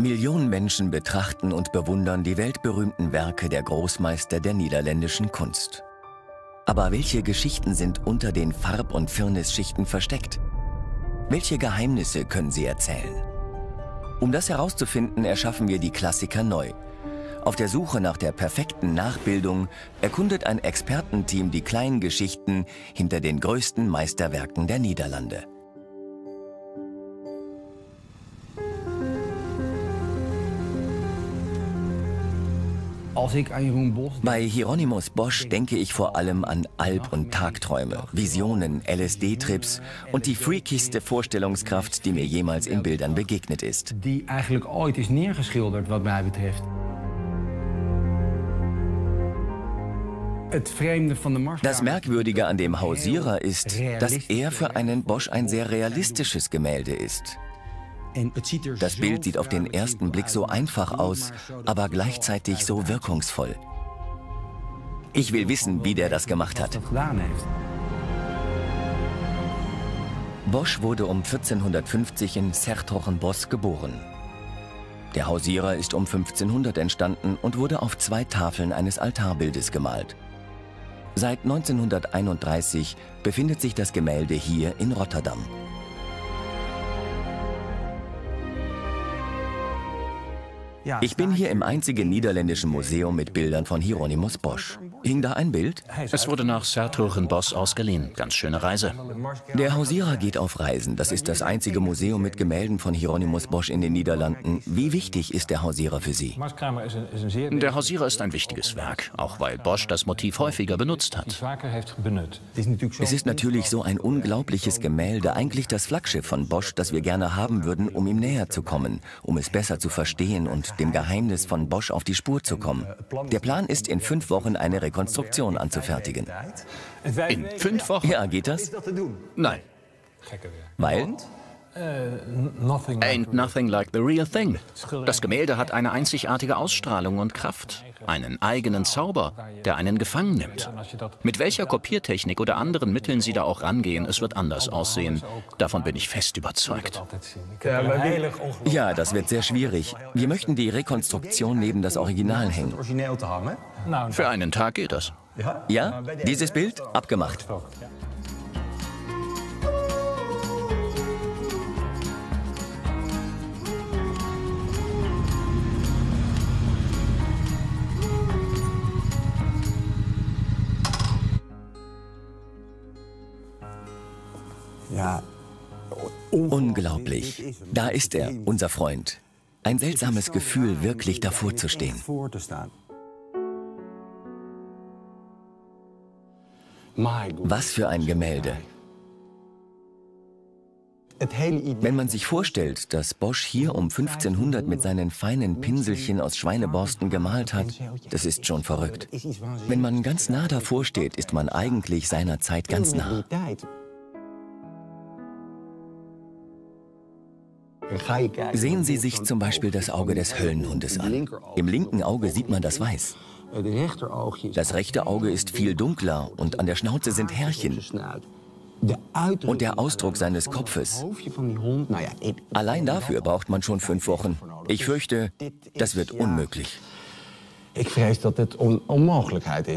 Millionen Menschen betrachten und bewundern die weltberühmten Werke der Großmeister der niederländischen Kunst. Aber welche Geschichten sind unter den Farb- und Firnisschichten versteckt? Welche Geheimnisse können sie erzählen? Um das herauszufinden, erschaffen wir die Klassiker neu. Auf der Suche nach der perfekten Nachbildung erkundet ein Expertenteam die kleinen Geschichten hinter den größten Meisterwerken der Niederlande. Bei Hieronymus Bosch denke ich vor allem an Alb- und Tagträume, Visionen, LSD-Trips und die freakigste Vorstellungskraft, die mir jemals in Bildern begegnet ist. Die eigentlich ooit is neergeschilderd, wat mij betreft. Das Merkwürdige an dem Hausierer ist, dass er für einen Bosch ein sehr realistisches Gemälde ist. Das Bild sieht auf den ersten Blick so einfach aus, aber gleichzeitig so wirkungsvoll. Ich will wissen, wie der das gemacht hat. Bosch wurde um 1450 in Sertogenbosch geboren. Der Hausierer ist um 1500 entstanden und wurde auf zwei Tafeln eines Altarbildes gemalt. Seit 1931 befindet sich das Gemälde hier in Rotterdam. Ich bin hier im einzigen niederländischen Museum mit Bildern von Hieronymus Bosch. Hing da ein Bild? Es wurde nach Sertogenbosch ausgeliehen. Ganz schöne Reise. Der Hausierer geht auf Reisen. Das ist das einzige Museum mit Gemälden von Hieronymus Bosch in den Niederlanden. Wie wichtig ist der Hausierer für Sie? Der Hausierer ist ein wichtiges Werk, auch weil Bosch das Motiv häufiger benutzt hat. Es ist natürlich so ein unglaubliches Gemälde, eigentlich das Flaggschiff von Bosch, das wir gerne haben würden, um ihm näher zu kommen, um es besser zu verstehen und dem Geheimnis von Bosch auf die Spur zu kommen. Der Plan ist, in fünf Wochen eine Rekonstruktion anzufertigen. In fünf Wochen? Ja, geht das? Nein. Weil? Ain't nothing like the real thing. Das Gemälde hat eine einzigartige Ausstrahlung und Kraft, einen eigenen Zauber, der einen gefangen nimmt. Mit welcher Kopiertechnik oder anderen Mitteln Sie da auch rangehen, es wird anders aussehen. Davon bin ich fest überzeugt. Ja, das wird sehr schwierig. Wir möchten die Rekonstruktion neben das Original hängen. Für einen Tag geht das. Ja, dieses Bild abgemacht. Unglaublich. Da ist er, unser Freund. Ein seltsames Gefühl, wirklich davor zu stehen. Was für ein Gemälde. Wenn man sich vorstellt, dass Bosch hier um 1500 mit seinen feinen Pinselchen aus Schweineborsten gemalt hat, das ist schon verrückt. Wenn man ganz nah davor steht, ist man eigentlich seiner Zeit ganz nah. Sehen Sie sich zum Beispiel das Auge des Höllenhundes an. Im linken Auge sieht man das Weiß. Das rechte Auge ist viel dunkler und an der Schnauze sind Härchen. Und der Ausdruck seines Kopfes. Allein dafür braucht man schon fünf Wochen. Ich fürchte, das wird unmöglich. Ich vrees dat het on onmogelijkheid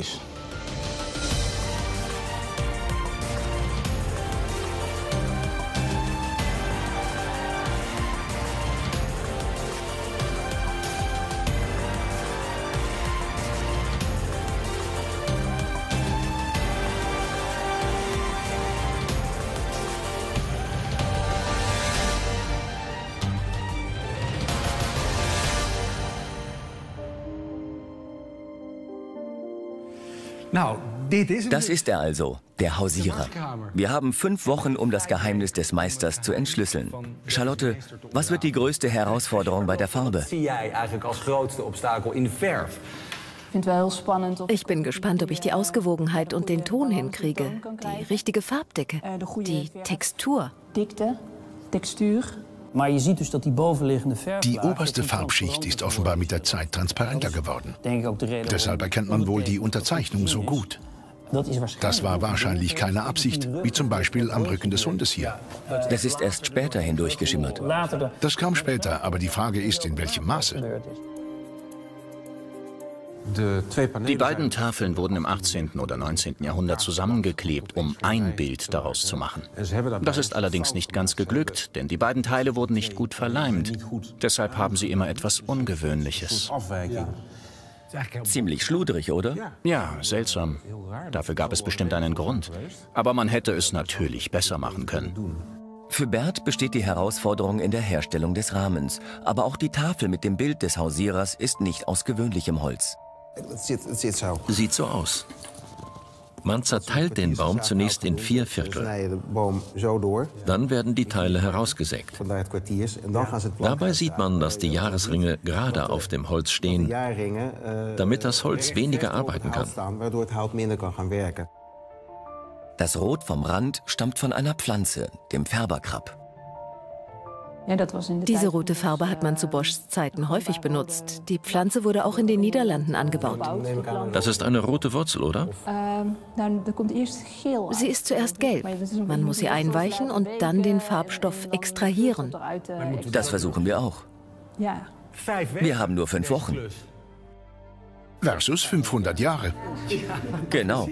Das ist er also, der Hausierer. Wir haben fünf Wochen, um das Geheimnis des Meisters zu entschlüsseln. Charlotte, was wird die größte Herausforderung bei der Farbe? Ich bin gespannt, ob ich die Ausgewogenheit und den Ton hinkriege, die richtige Farbdicke, die Textur. Die oberste Farbschicht ist offenbar mit der Zeit transparenter geworden. Deshalb erkennt man wohl die Unterzeichnung so gut. Das war wahrscheinlich keine Absicht, wie zum Beispiel am Rücken des Hundes hier. Das ist erst später hindurchgeschimmert. Das kam später, aber die Frage ist, in welchem Maße. Die beiden Tafeln wurden im 18. oder 19. Jahrhundert zusammengeklebt, um ein Bild daraus zu machen. Das ist allerdings nicht ganz geglückt, denn die beiden Teile wurden nicht gut verleimt. Deshalb haben sie immer etwas Ungewöhnliches. Ziemlich schludrig, oder? Ja, seltsam. Dafür gab es bestimmt einen Grund. Aber man hätte es natürlich besser machen können. Für Bert besteht die Herausforderung in der Herstellung des Rahmens. Aber auch die Tafel mit dem Bild des Hausierers ist nicht aus gewöhnlichem Holz. Sieht so aus. Man zerteilt den Baum zunächst in vier Viertel. Dann werden die Teile herausgesägt. Dabei sieht man, dass die Jahresringe gerade auf dem Holz stehen, damit das Holz weniger arbeiten kann. Das Rot vom Rand stammt von einer Pflanze, dem Färberkrabb. Diese rote Farbe hat man zu Boschs Zeiten häufig benutzt. Die Pflanze wurde auch in den Niederlanden angebaut. Das ist eine rote Wurzel, oder? Sie ist zuerst gelb. Man muss sie einweichen und dann den Farbstoff extrahieren. Das versuchen wir auch. Wir haben nur fünf Wochen. Versus 500 Jahre. Genau.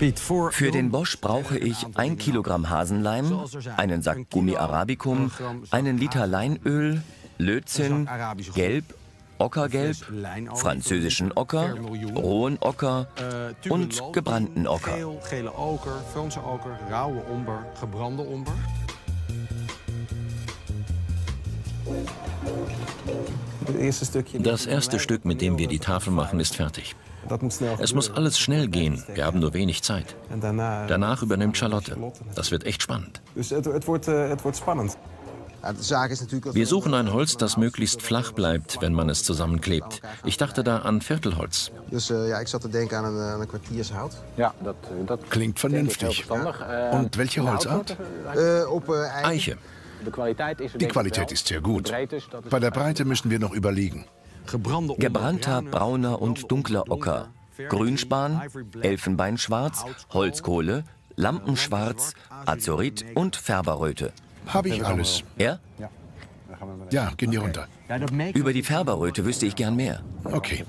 Für den Bosch brauche ich ein Kilogramm Hasenleim, einen Sack Gummi Arabicum, einen Liter Leinöl, Lötzinn, Gelb, Ockergelb, französischen Ocker, rohen Ocker und gebrannten Ocker. Das erste Stück, mit dem wir die Tafel machen, ist fertig. Es muss alles schnell gehen. Wir haben nur wenig Zeit. Danach übernimmt Charlotte. Das wird echt spannend. Wir suchen ein Holz, das möglichst flach bleibt, wenn man es zusammenklebt. Ich dachte da an Viertelholz. Klingt vernünftig. Und welche Holzart? Eiche. Die Qualität ist sehr gut. Bei der Breite müssen wir noch überlegen. Gebrannter, brauner und dunkler Ocker, Grünspan, Elfenbeinschwarz, Holzkohle, Lampenschwarz, Azurit und Färberröte. Habe ich alles. Ja? Ja, gehen wir runter. Über die Färberröte wüsste ich gern mehr. Okay.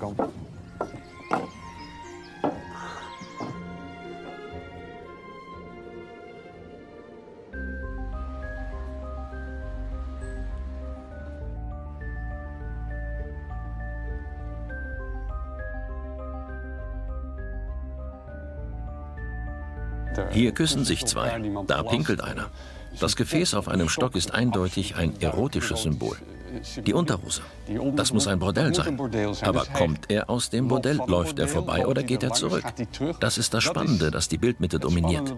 Hier küssen sich zwei. Da pinkelt einer. Das Gefäß auf einem Stock ist eindeutig ein erotisches Symbol. Die Unterhose. Das muss ein Bordell sein. Aber kommt er aus dem Bordell, läuft er vorbei oder geht er zurück? Das ist das Spannende, das die Bildmitte dominiert.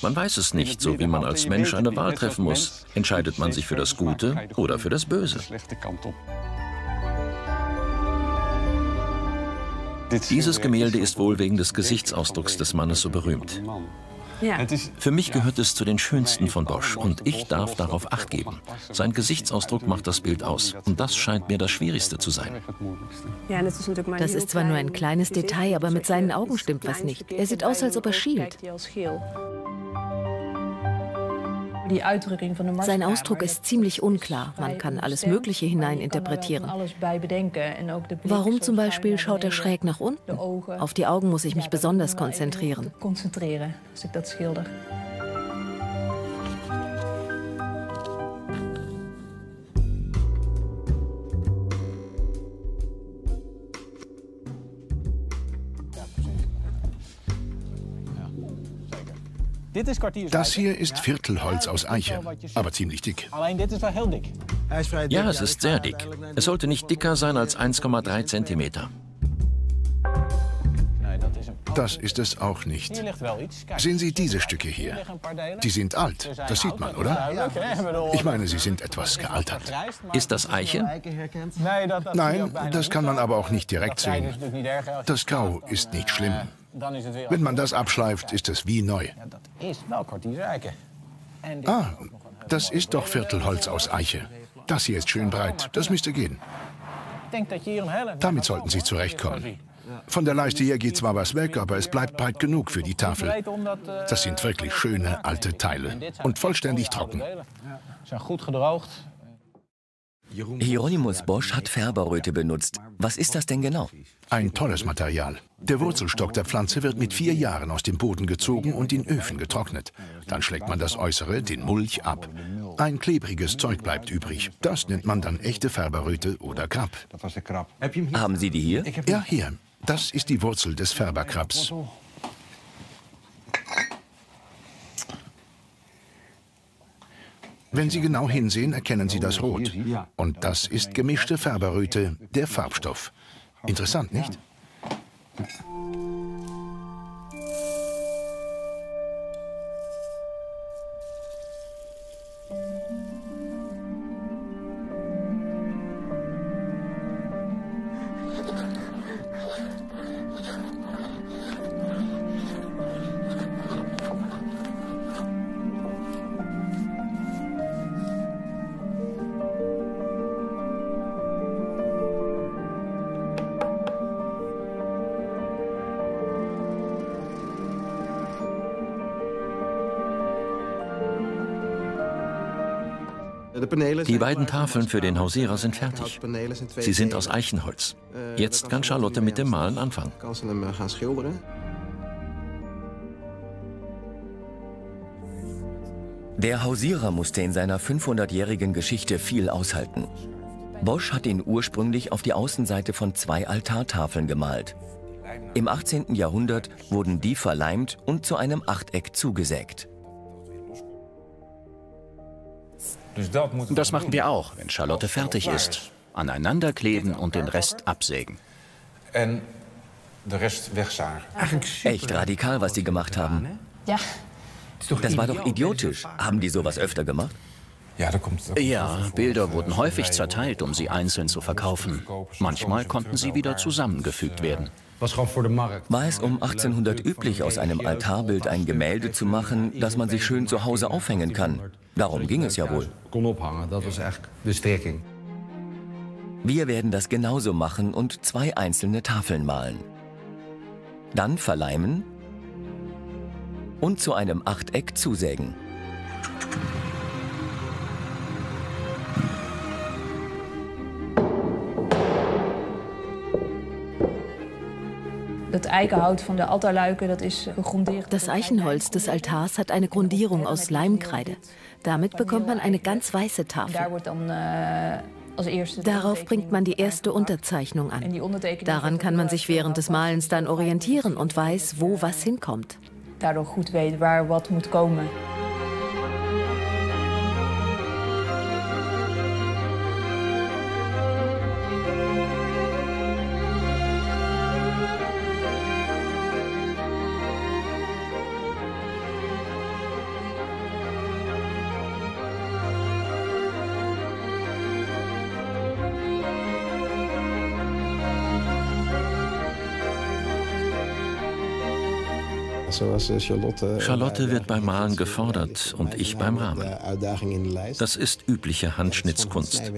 Man weiß es nicht, so wie man als Mensch eine Wahl treffen muss. Entscheidet man sich für das Gute oder für das Böse? Dieses Gemälde ist wohl wegen des Gesichtsausdrucks des Mannes so berühmt. Für mich gehört es zu den schönsten von Bosch und ich darf darauf Acht geben. Sein Gesichtsausdruck macht das Bild aus und das scheint mir das Schwierigste zu sein. Das ist zwar nur ein kleines Detail, aber mit seinen Augen stimmt was nicht. Er sieht aus, als ob er schielt. Sein Ausdruck ist ziemlich unklar. Man kann alles Mögliche hineininterpretieren. Warum zum Beispiel schaut er schräg nach unten? Auf die Augen muss ich mich besonders konzentrieren. Das hier ist Viertelholz aus Eiche, aber ziemlich dick. Ja, es ist sehr dick. Es sollte nicht dicker sein als 1,3 Zentimeter. Das ist es auch nicht. Sehen Sie diese Stücke hier? Die sind alt, das sieht man, oder? Ich meine, sie sind etwas gealtert. Ist das Eiche? Nein, das kann man aber auch nicht direkt sehen. Das Grau ist nicht schlimm. Wenn man das abschleift, ist es wie neu. Ah, das ist doch Viertelholz aus Eiche. Das hier ist schön breit, das müsste gehen. Damit sollten Sie zurechtkommen. Von der Leiste her geht zwar was weg, aber es bleibt breit genug für die Tafel. Das sind wirklich schöne alte Teile und vollständig trocken. Hieronymus Bosch hat Färberröte benutzt. Was ist das denn genau? Ein tolles Material. Der Wurzelstock der Pflanze wird mit vier Jahren aus dem Boden gezogen und in Öfen getrocknet. Dann schlägt man das Äußere, den Mulch, ab. Ein klebriges Zeug bleibt übrig. Das nennt man dann echte Färberröte oder Krab. Haben Sie die hier? Ja, hier. Das ist die Wurzel des Färberkrabs. Wenn Sie genau hinsehen, erkennen Sie das Rot. Und das ist gemischte Färberröte, der Farbstoff. Interessant, nicht? Die beiden Tafeln für den Hausierer sind fertig. Sie sind aus Eichenholz. Jetzt kann Charlotte mit dem Malen anfangen. Der Hausierer musste in seiner 500-jährigen Geschichte viel aushalten. Bosch hat ihn ursprünglich auf die Außenseite von zwei Altartafeln gemalt. Im 18. Jahrhundert wurden die verleimt und zu einem Achteck zugesägt. Das machen wir auch, wenn Charlotte fertig ist. Aneinanderkleben und den Rest absägen. Echt radikal, was die gemacht haben. Ja. Das war doch idiotisch. Haben die sowas öfter gemacht? Ja, Bilder wurden häufig zerteilt, um sie einzeln zu verkaufen. Manchmal konnten sie wieder zusammengefügt werden. War es um 1800 üblich, aus einem Altarbild ein Gemälde zu machen, das man sich schön zu Hause aufhängen kann? Darum ging es ja wohl. Wir werden das genauso machen und zwei einzelne Tafeln malen. Dann verleimen und zu einem Achteck zusägen. Das Eikenhout von der Altarluiken, das ist gegrundiert. Das Eichenholz des Altars hat eine Grundierung aus Leimkreide. Damit bekommt man eine ganz weiße Tafel. Darauf bringt man die erste Unterzeichnung an. Daran kann man sich während des Malens dann orientieren und weiß, wo was hinkommt. Daardoor goed weet waar wat moet komen. Charlotte wird beim Malen gefordert und ich beim Rahmen. Das ist übliche Handschnitzkunst.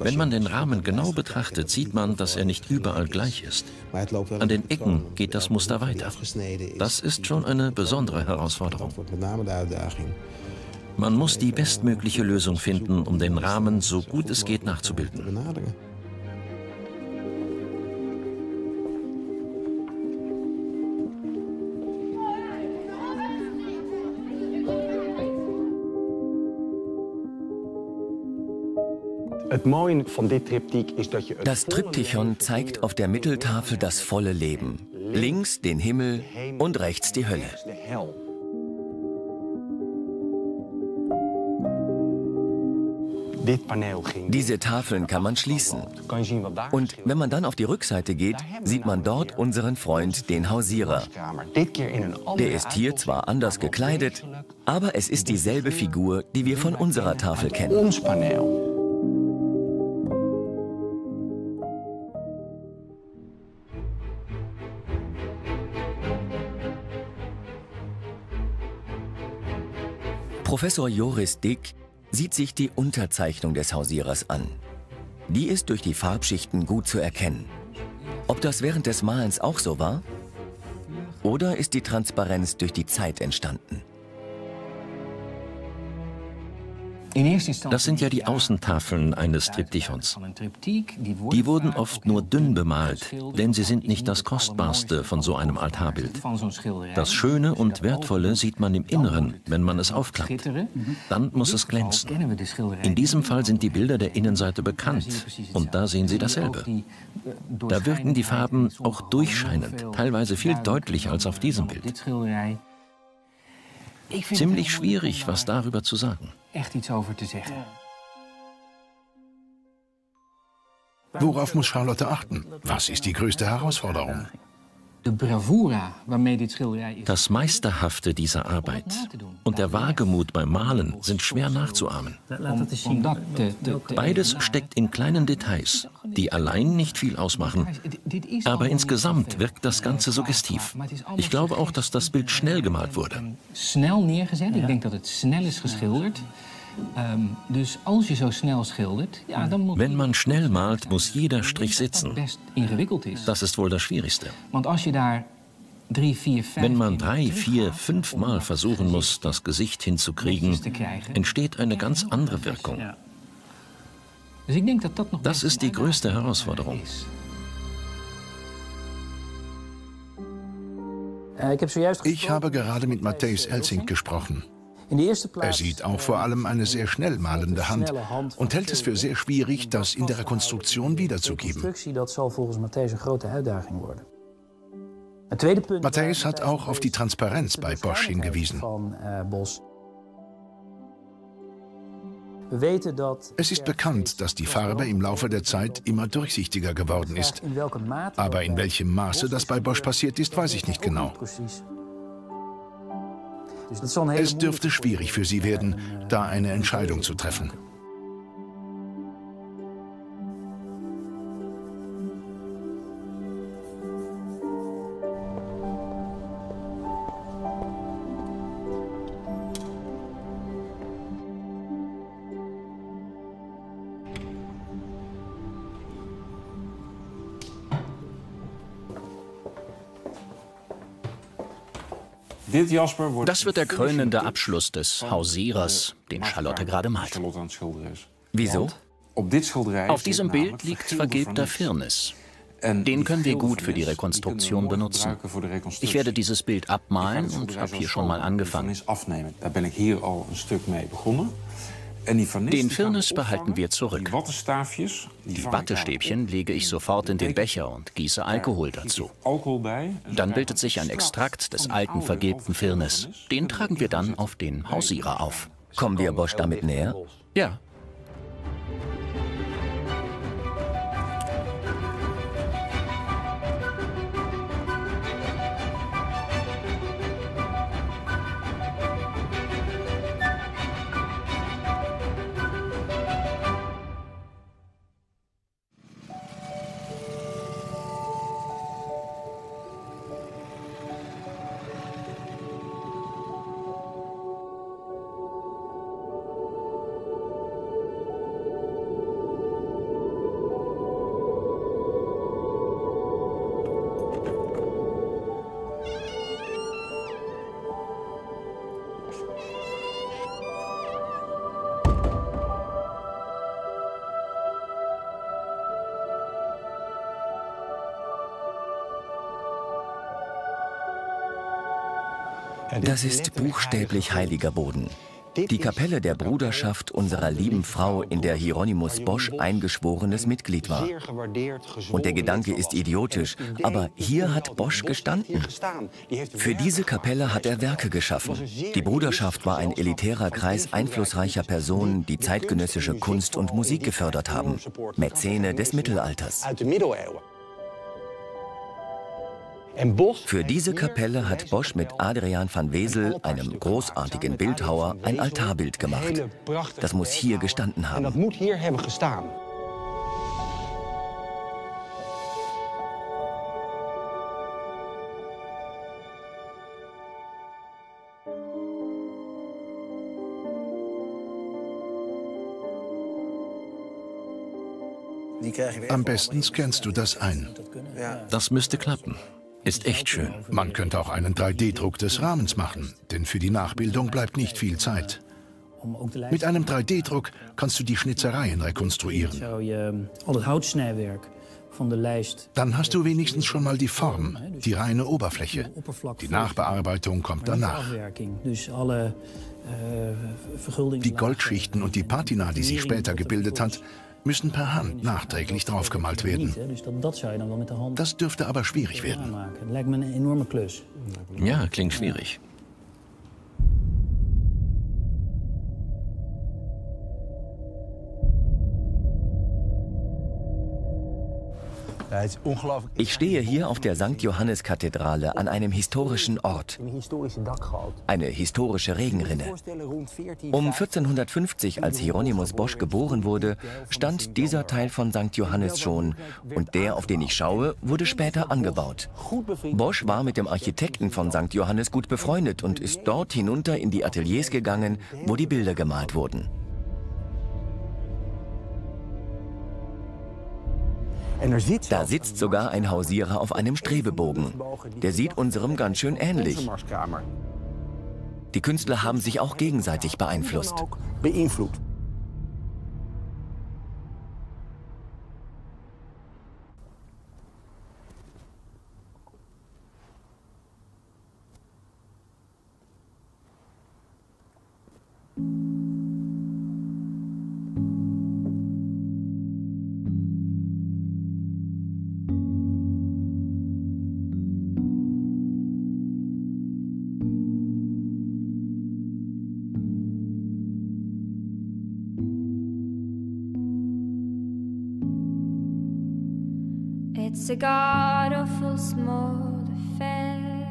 Wenn man den Rahmen genau betrachtet, sieht man, dass er nicht überall gleich ist. An den Ecken geht das Muster weiter. Das ist schon eine besondere Herausforderung. Man muss die bestmögliche Lösung finden, um den Rahmen so gut es geht nachzubilden. Das Triptychon zeigt auf der Mitteltafel das volle Leben. Links den Himmel und rechts die Hölle. Diese Tafeln kann man schließen. Und wenn man dann auf die Rückseite geht, sieht man dort unseren Freund, den Hausierer. Der ist hier zwar anders gekleidet, aber es ist dieselbe Figur, die wir von unserer Tafel kennen. Unser Panel. Professor Joris Dick sieht sich die Unterzeichnung des Hausierers an. Die ist durch die Farbschichten gut zu erkennen. Ob das während des Malens auch so war? Oder ist die Transparenz durch die Zeit entstanden? Das sind ja die Außentafeln eines Triptychons. Die wurden oft nur dünn bemalt, denn sie sind nicht das Kostbarste von so einem Altarbild. Das Schöne und Wertvolle sieht man im Inneren, wenn man es aufklappt. Dann muss es glänzen. In diesem Fall sind die Bilder der Innenseite bekannt und da sehen Sie dasselbe. Da wirken die Farben auch durchscheinend, teilweise viel deutlicher als auf diesem Bild. Ziemlich schwierig, was darüber zu sagen. Echt iets over te zeggen. Worauf muss Charlotte achten? Was ist die größte Herausforderung? Das Meisterhafte dieser Arbeit und der Wagemut beim Malen sind schwer nachzuahmen. Beides steckt in kleinen Details, die allein nicht viel ausmachen, aber insgesamt wirkt das Ganze suggestiv. Ich glaube auch, dass das Bild schnell gemalt wurde. Schnell neergezet. Ich denke, dass es schnell ist geschildert. Ja, Wenn man schnell malt, muss jeder Strich sitzen. Das ist wohl das Schwierigste. Want als je daar drie, vier, vijf Wenn man drei, vier, fünf Mal versuchen muss, das Gesicht hinzukriegen, entsteht eine ganz andere Wirkung. Das ist die größte Herausforderung. Ich habe gerade mit Matthäus Elsing gesprochen. Er sieht auch vor allem eine sehr schnell malende Hand und hält es für sehr schwierig, das in der Rekonstruktion wiederzugeben. Matthäus hat auch auf die Transparenz bei Bosch hingewiesen. Es ist bekannt, dass die Farbe im Laufe der Zeit immer durchsichtiger geworden ist. Aber in welchem Maße das bei Bosch passiert ist, weiß ich nicht genau. Es dürfte schwierig für Sie werden, da eine Entscheidung zu treffen. Das wird der krönende Abschluss des Hausierers, den Charlotte gerade malt. Wieso? Auf diesem Bild liegt vergilbter Firnis. Den können wir gut für die Rekonstruktion benutzen. Ich werde dieses Bild abmalen und habe hier schon mal angefangen. Den Firnis behalten wir zurück. Die Wattestäbchen lege ich sofort in den Becher und gieße Alkohol dazu. Dann bildet sich ein Extrakt des alten vergilbten Firnis. Den tragen wir dann auf den Hausierer auf. Kommen wir Bosch damit näher? Ja, Das ist buchstäblich heiliger Boden. Die Kapelle der Bruderschaft unserer lieben Frau, in der Hieronymus Bosch eingeschworenes Mitglied war. Und der Gedanke ist idiotisch, aber hier hat Bosch gestanden. Für diese Kapelle hat er Werke geschaffen. Die Bruderschaft war ein elitärer Kreis einflussreicher Personen, die zeitgenössische Kunst und Musik gefördert haben. Mäzene des Mittelalters. Für diese Kapelle hat Bosch mit Adrian van Wesel, einem großartigen Bildhauer, ein Altarbild gemacht. Das muss hier gestanden haben. Am besten scannst du das ein. Das müsste klappen. Ist echt schön. Man könnte auch einen 3D-Druck des Rahmens machen, denn für die Nachbildung bleibt nicht viel Zeit. Mit einem 3D-Druck kannst du die Schnitzereien rekonstruieren. Dann hast du wenigstens schon mal die Form, die reine Oberfläche. Die Nachbearbeitung kommt danach. Die Goldschichten und die Patina, die sich später gebildet hat, müssen per Hand nachträglich draufgemalt werden. Das dürfte aber schwierig werden. Ja, klingt schwierig. Ich stehe hier auf der St. Johannes-Kathedrale an einem historischen Ort. Eine historische Regenrinne. Um 1450, als Hieronymus Bosch geboren wurde, stand dieser Teil von St. Johannes schon und der, auf den ich schaue, wurde später angebaut. Bosch war mit dem Architekten von St. Johannes gut befreundet und ist dort hinunter in die Ateliers gegangen, wo die Bilder gemalt wurden. Da sitzt sogar ein Hausierer auf einem Strebebogen. Der sieht unserem ganz schön ähnlich. Die Künstler haben sich auch gegenseitig beeinflusst. God awful small affair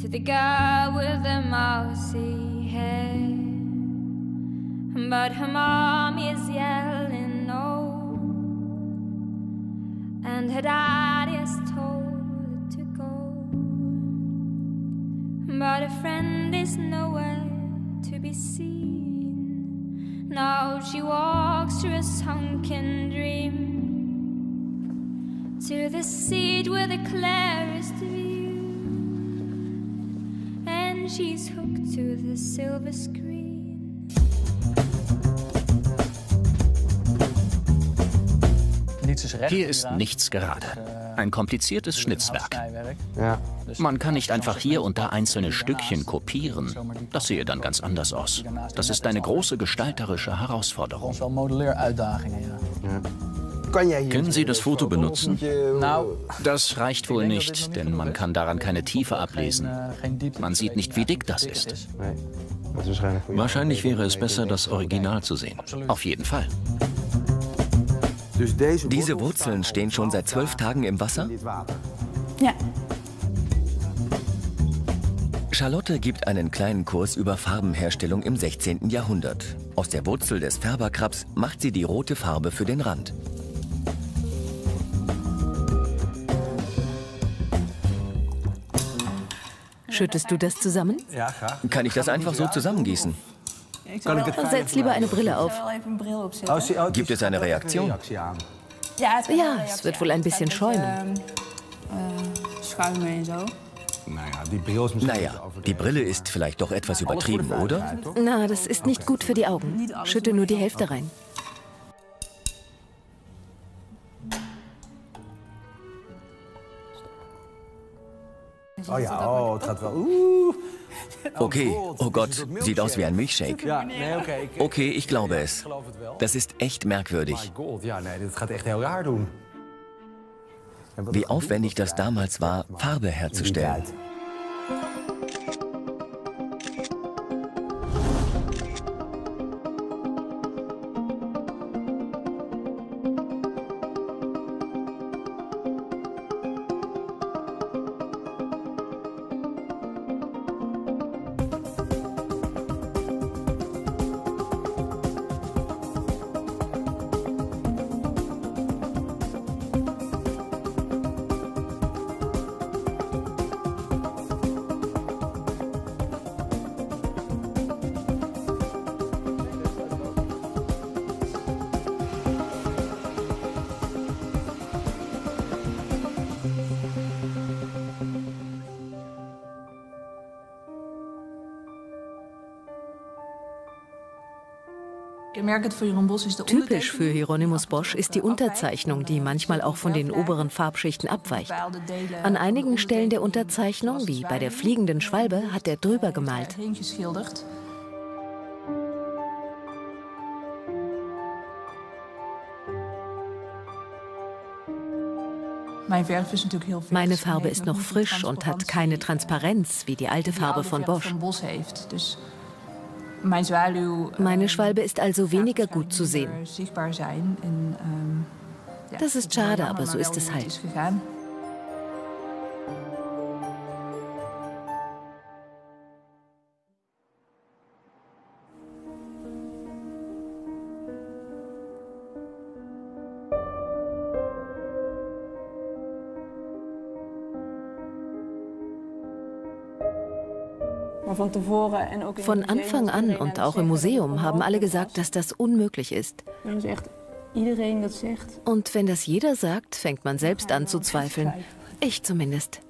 to the guy with the mousy hair. But her mom is yelling no, and her dad is told to go. But a friend is nowhere to be seen. Now she walks through a sunken dream to the seat where the clearest view, and she's hooked to the silver screen. Hier ist nichts gerade. Ein kompliziertes Schnitzwerk. Man kann nicht einfach hier und da einzelne Stückchen kopieren. Das sehe dann ganz anders aus. Das ist eine große gestalterische Herausforderung. Können Sie das Foto benutzen? Das reicht wohl nicht, denn man kann daran keine Tiefe ablesen. Man sieht nicht, wie dick das ist. Wahrscheinlich wäre es besser, das Original zu sehen. Auf jeden Fall. Diese Wurzeln stehen schon seit zwölf Tagen im Wasser? Ja. Charlotte gibt einen kleinen Kurs über Farbenherstellung im 16. Jahrhundert. Aus der Wurzel des Färberkrabs macht sie die rote Farbe für den Rand. Schüttest du das zusammen? Kann ich das einfach so zusammengießen? Setz lieber eine Brille auf. Gibt es eine Reaktion? Ja, es wird wohl ein bisschen schäumen. Naja, die Brille ist vielleicht doch etwas übertrieben, oder? Na, das ist nicht gut für die Augen. Schütte nur die Hälfte rein. Oh ja, oh, het gaat wel. Oeh. Okay, oh Gott, sieht aus wie ein Milchshake. Okay, ich glaube es. Das ist echt merkwürdig. Wie aufwendig das damals war, Farbe herzustellen. Typisch für Hieronymus Bosch ist die Unterzeichnung, die manchmal auch von den oberen Farbschichten abweicht. An einigen Stellen der Unterzeichnung, wie bei der fliegenden Schwalbe, hat er drüber gemalt. Meine Farbe ist noch frisch und hat keine Transparenz wie die alte Farbe von Bosch. Meine Schwalbe ist also weniger gut zu sehen. Das ist schade, aber so ist es halt. Von Anfang an und auch im Museum haben alle gesagt, dass das unmöglich ist. Und wenn das jeder sagt, fängt man selbst an zu zweifeln. Ich zumindest.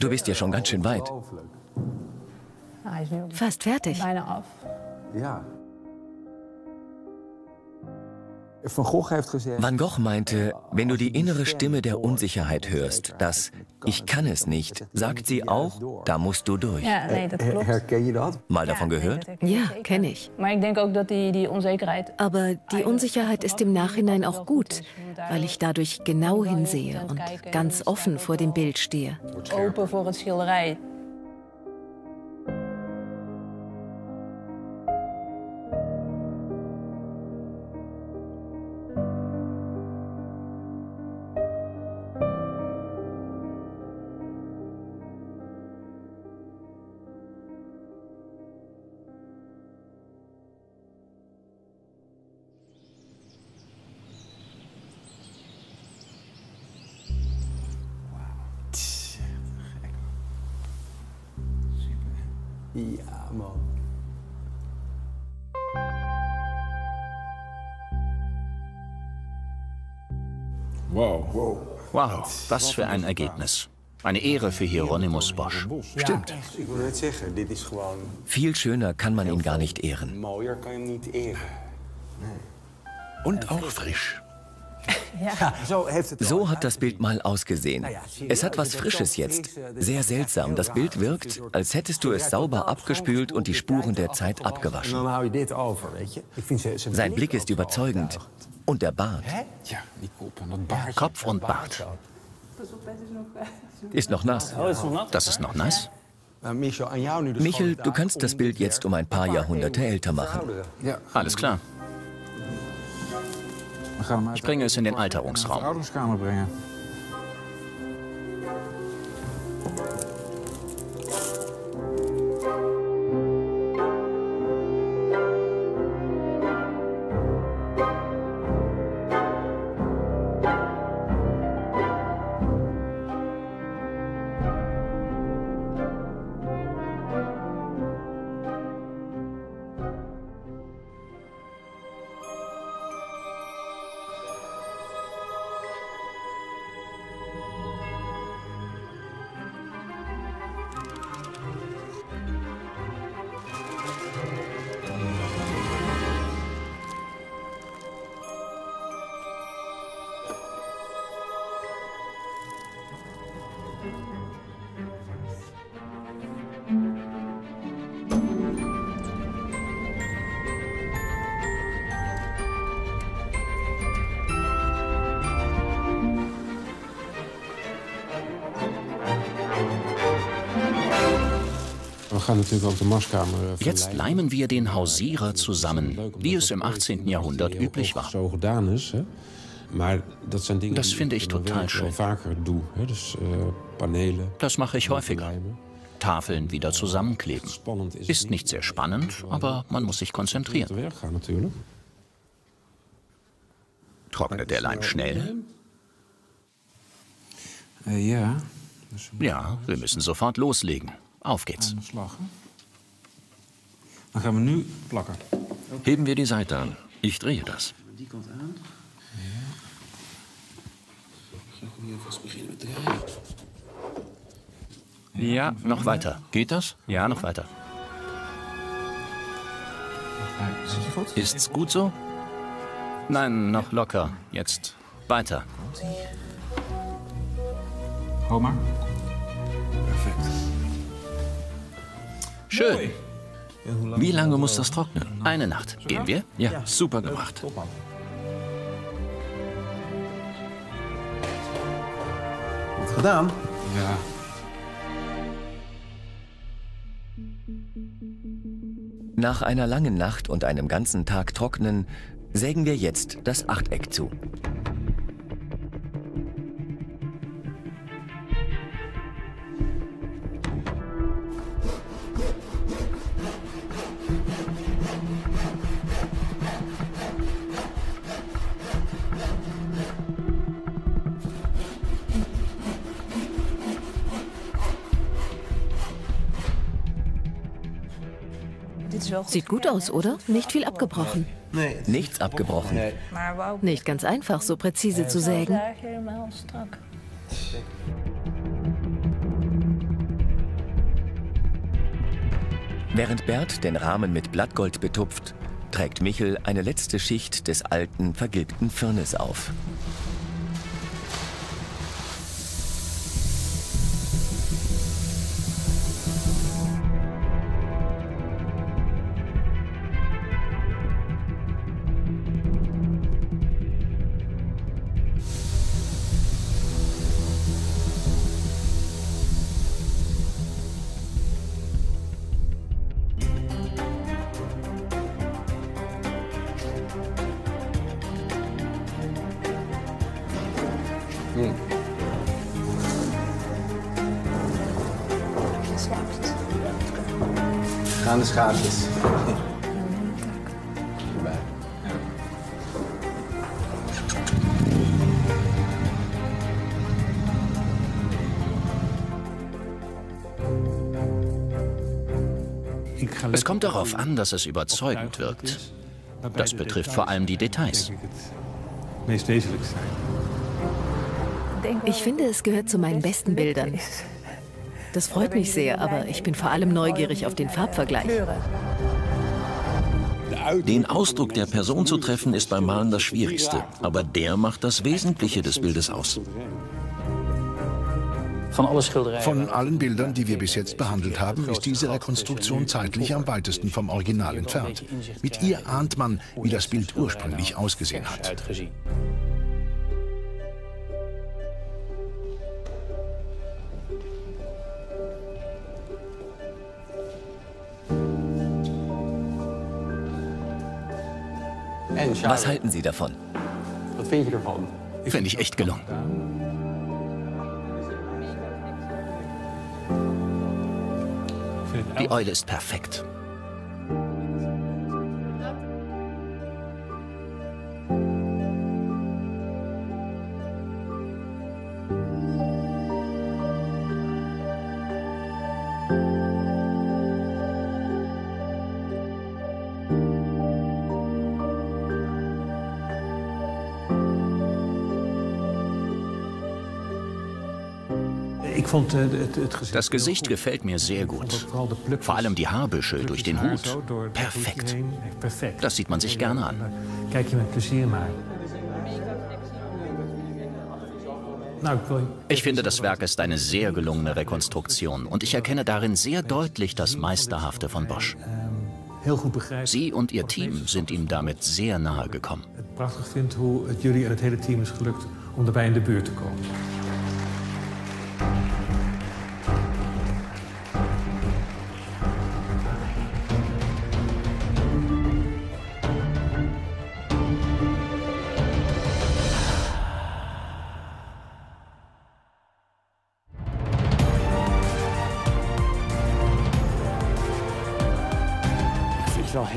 Du bist ja schon ganz schön weit. Fast fertig. Ja. Van Gogh meinte, wenn du die innere Stimme der Unsicherheit hörst, das Ich kann es nicht, sagt sie auch, da musst du durch. Ja, nee, das klopt. Herken je dat? Mal davon gehört? Ja, kenne ich. Aber die Unsicherheit ist im Nachhinein auch gut, weil ich dadurch genau hinsehe und ganz offen vor dem Bild stehe. open voor het schilderij. Wow, was für ein Ergebnis. Eine Ehre für Hieronymus Bosch. Stimmt. Viel schöner kann man ihn gar nicht ehren. Und auch frisch. Ja, So hat das Bild mal ausgesehen. Es hat was Frisches jetzt. Sehr seltsam. Das Bild wirkt, als hättest du es sauber abgespült und die Spuren der Zeit En abgewaschen. Sein Blick ist überzeugend. Und der Bart. Kopf und Bart. ist noch nass. Das ist noch nass. Uh, Michel, du kannst das Bild jetzt um ein paar Jahrhunderte älter te machen. Alles klar. Ich bringe es in den Alterungsraum. Jetzt leimen wir den Hausierer zusammen, wie es im 18. Jahrhundert üblich war. Das finde ich total schön. Das mache ich häufiger. Tafeln wieder zusammenkleben. Ist nicht sehr spannend, aber man muss sich konzentrieren. Trocknet der Leim schnell? Ja. Ja, wir müssen sofort loslegen. Auf geht's. Heben wir die Seite an. Ich drehe das. Ja. Noch weiter. Geht das? Ja, noch weiter. Ist's gut so? Nein, noch locker. Jetzt weiter. Hou maar. Schön. Wie lange muss das trocknen? Eine Nacht. Gehen wir? Ja, super gemacht. Gedaan. Ja. Nach einer langen Nacht und einem ganzen Tag trocknen, sägen wir jetzt das Achteck zu. Sieht gut aus, oder? Nicht viel abgebrochen. Nichts abgebrochen. Nicht ganz einfach, so präzise zu sägen. Während Bert den Rahmen mit Blattgold betupft, trägt Michel eine letzte Schicht des alten, vergilbten Firnis auf. Es kommt darauf an, dass es überzeugend wirkt. Das betrifft vor allem die Details. Ich finde, es gehört zu meinen besten Bildern. Das freut mich sehr, aber ich bin vor allem neugierig auf den Farbvergleich. Den Ausdruck der Person zu treffen, ist beim Malen das Schwierigste. Aber der macht das Wesentliche des Bildes aus. Von allen Bildern, die wir bis jetzt behandelt haben, ist diese Rekonstruktion zeitlich am weitesten vom Original entfernt. Mit ihr ahnt man, wie das Bild ursprünglich ausgesehen hat. Was halten Sie davon? Finde ich echt gelungen. Die Eule ist perfekt. Das Gesicht gefällt mir sehr gut. Vor allem die Haarbüschel durch den Hut. Perfekt. Das sieht man sich gerne an. Ich finde, das Werk ist eine sehr gelungene Rekonstruktion und ich erkenne darin sehr deutlich das Meisterhafte von Bosch. begrijpen. Sie und Ihr Team sind ihm damit sehr nahe gekommen. Prachtig vind hoe het jullie en het hele team is gelukt om erbij in de buurt te komen.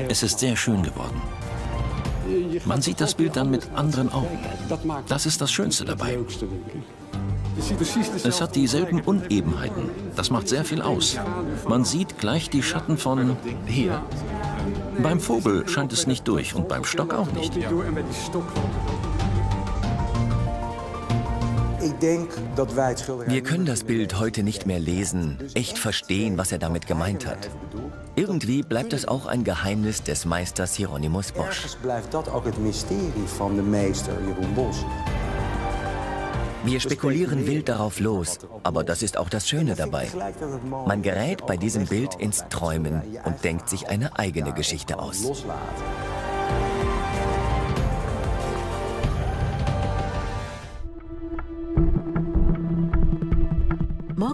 Es ist sehr schön geworden. Man sieht das Bild dann mit anderen Augen. Das ist das Schönste dabei. Es hat dieselben Unebenheiten. Das macht sehr viel aus. Man sieht gleich die Schatten von hier. Beim Vogel scheint es nicht durch und beim Stock auch nicht. Wir können das Bild heute nicht mehr lesen, echt verstehen, was er damit gemeint hat. Irgendwie bleibt es auch ein Geheimnis des Meisters Hieronymus Bosch. Wir spekulieren wild darauf los, aber das ist auch das Schöne dabei. Man gerät bei diesem Bild ins Träumen und denkt sich eine eigene Geschichte aus.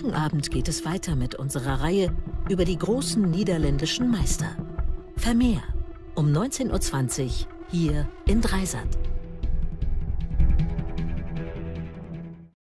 Morgen Abend geht es weiter mit unserer Reihe über die großen niederländischen Meister. Vermeer um 19.20 Uhr hier in Dreisat.